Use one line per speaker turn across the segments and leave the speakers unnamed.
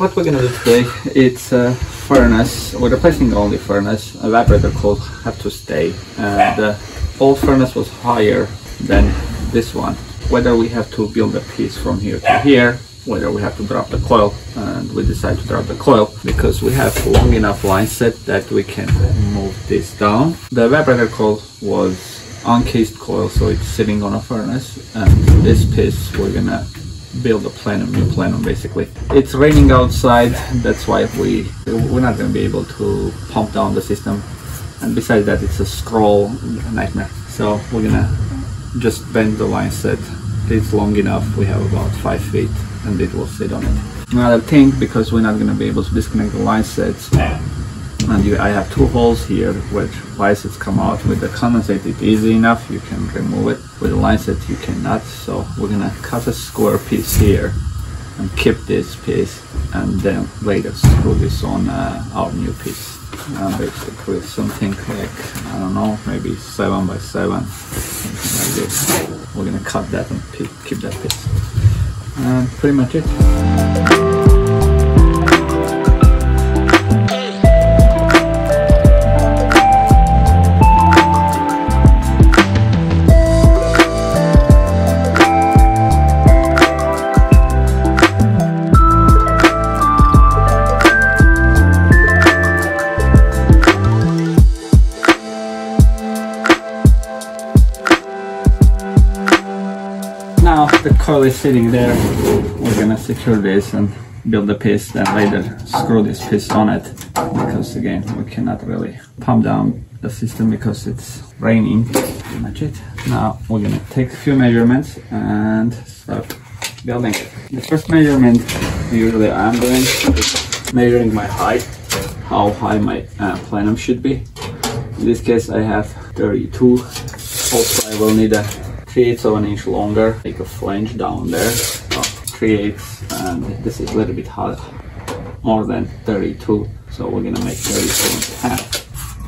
What we're gonna do today, it's a furnace, we're replacing only furnace, evaporator coils have to stay. Uh, the old furnace was higher than this one. Whether we have to build a piece from here to here, whether we have to drop the coil, and we decide to drop the coil because we have long enough line set that we can move this down. The evaporator coil was uncased coil, so it's sitting on a furnace, and this piece we're gonna build a plenum, new plenum basically. It's raining outside, that's why we we're not gonna be able to pump down the system. And besides that, it's a scroll nightmare. So we're gonna just bend the line set. It's long enough. We have about five feet, and it will sit on it. Another thing, because we're not gonna be able to disconnect the line sets, and you, I have two holes here which line sets come out with the condensate it's easy enough you can remove it. With the line set you cannot. So we're gonna cut a square piece here and keep this piece and then later screw this on uh, our new piece. Uh, basically something like I don't know maybe 7 by 7 something like this. We're gonna cut that and keep that piece. And pretty much it coil is sitting there we're gonna secure this and build the piece then later screw this piece on it because again we cannot really pump down the system because it's raining. Much it. Now we're gonna take a few measurements and start building. It the first measurement usually i'm doing is measuring my height how high my uh, plenum should be. In this case i have 32 also i will need a 3 eighths of an inch longer, make a flange down there, uh, oh, 3 eighths, and this is a little bit hot, more than 32, so we're gonna make 32 and a half,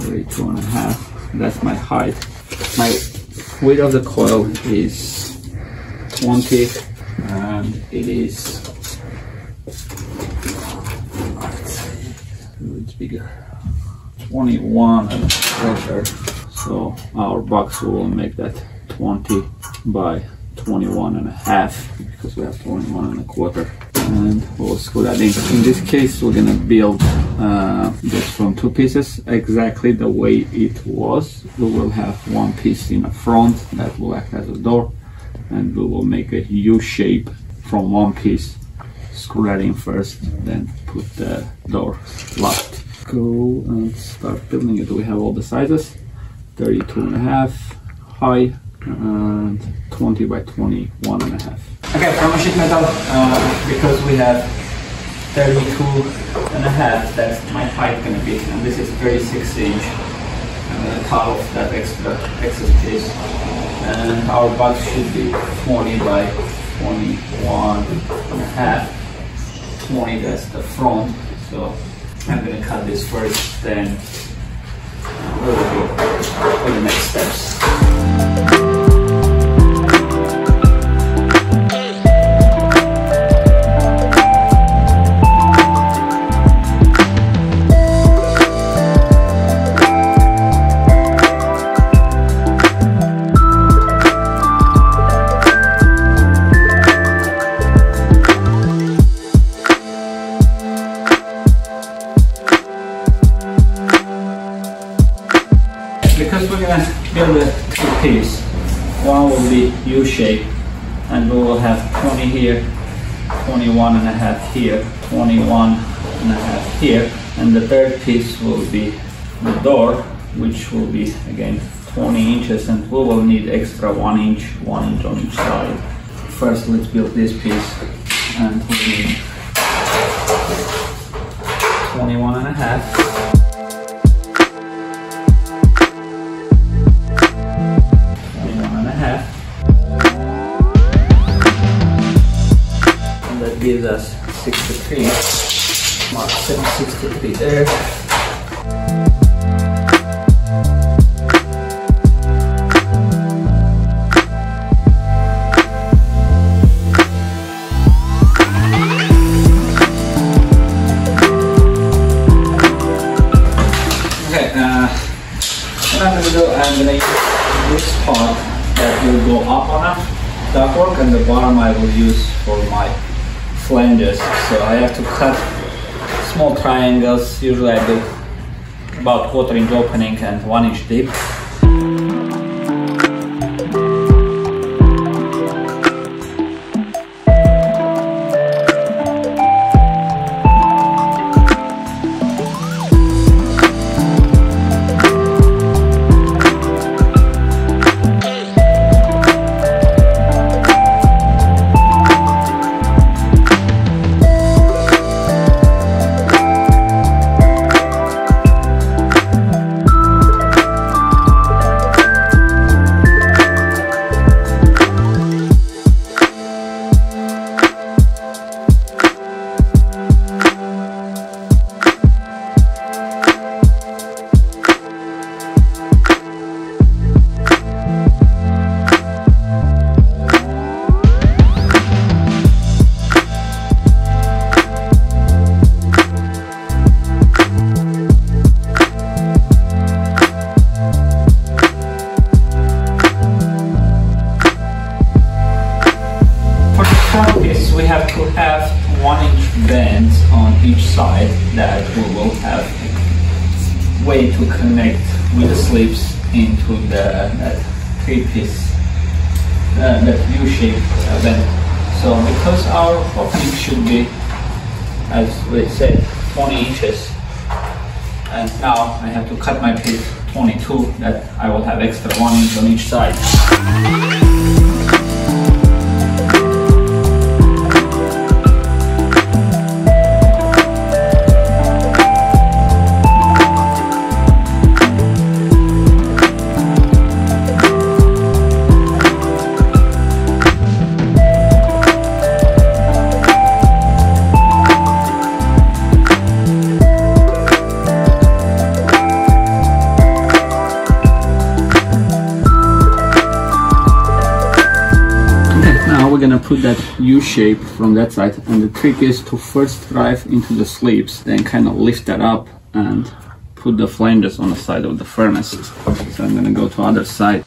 32 and a half, that's my height. My width of the coil is 20, and it is, it's bigger, 21 and quarter, so our box will make that 20 by 21 and a half because we have 21 and a quarter and we'll screw that in. In this case we're gonna build uh, this from two pieces exactly the way it was. We will have one piece in the front that will act as a door and we will make a U shape from one piece. Screw that in first then put the door locked. Go and start building it. We have all the sizes 32 and a half high and 20 by 21 and a half. Okay, from a sheet metal, uh, because we have 32 and a half, that's my height gonna be, and this is 36 inch. I'm gonna cut off that extra excess piece. And our box should be 20 by 21 and a half. 20, that's the front. So I'm gonna cut this first, then go for the next steps. Piece, one will be U shape and we will have 20 here, 21 and a half here, 21 and a half here, and the third piece will be the door, which will be again 20 inches and we will need extra one inch, one inch on each side. First let's build this piece and 763, mark 763 there. Okay, uh, I'm gonna do, I'm gonna use this part that will go up on a ductwork and the bottom I will use for my so I have to cut small triangles. Usually I do about quarter inch opening and one inch deep. Will have a way to connect with the slips into the that three piece uh, that U-shaped uh. So because our opening should be, as we said, 20 inches, and now I have to cut my piece 22 that I will have extra one inch on each side. Put that U shape from that side and the trick is to first drive into the sleeves then kind of lift that up and put the flanges on the side of the furnace. So I'm gonna go to other side.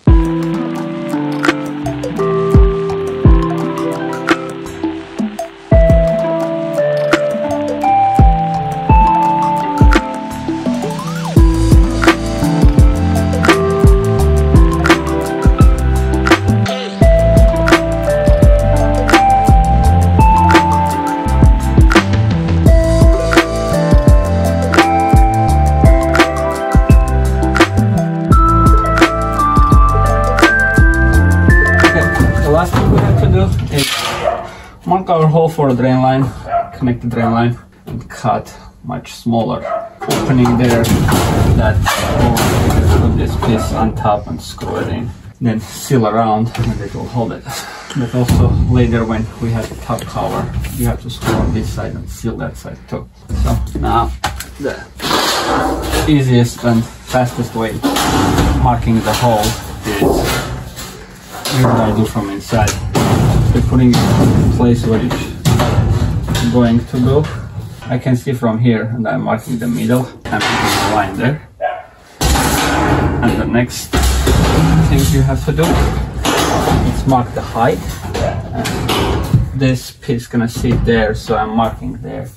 For the drain line, connect the drain line, and cut much smaller opening there. That put this piece on top and screw it in. Then seal around and it will hold it. But also later when we have the top cover, you have to screw on this side and seal that side too. So now the easiest and fastest way marking the hole is Here's what I do from inside. By putting it in place where it's going to go. I can see from here and I'm marking the middle. I'm putting a line there. And the next thing you have to do is mark the height. And this piece gonna sit there, so I'm marking there.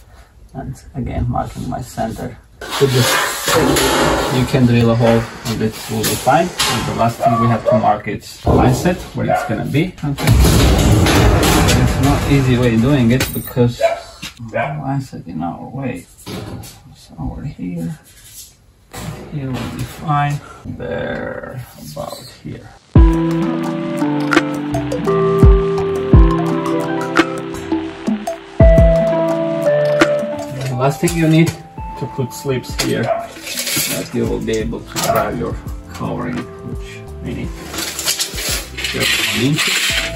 And again marking my center. You can drill a hole and it will be fine. And the last thing we have to mark is line set where it's gonna be. Okay. There's no easy way doing it because set in our way. Somewhere here. Here will be fine. There, about here. The last thing you need to put slips here that you will be able to drive your covering, which we need just one inch.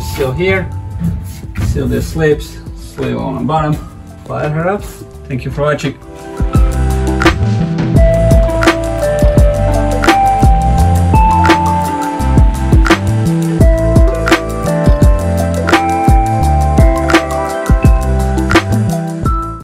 Seal here, seal the slips, sleeve on the bottom, fire her up. Thank you for watching.